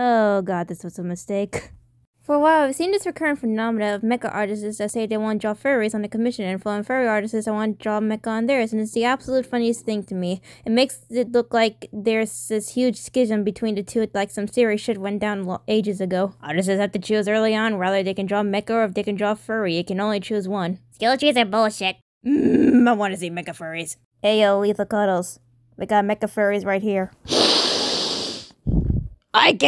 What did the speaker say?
Oh god, this was a mistake. For a while, I've seen this recurrent phenomenon of mecha artists that say they want to draw furries on the commission and from furry artists that want to draw mecha on theirs, and it's the absolute funniest thing to me. It makes it look like there's this huge schism between the two, like some serious shit went down ages ago. Artists have to choose early on whether they can draw mecha or if they can draw furry. It can only choose one. Skill trees are bullshit. Mmm, I want to see mecha furries. Hey yo, Lethal Cuddles. We got mecha furries right here. I get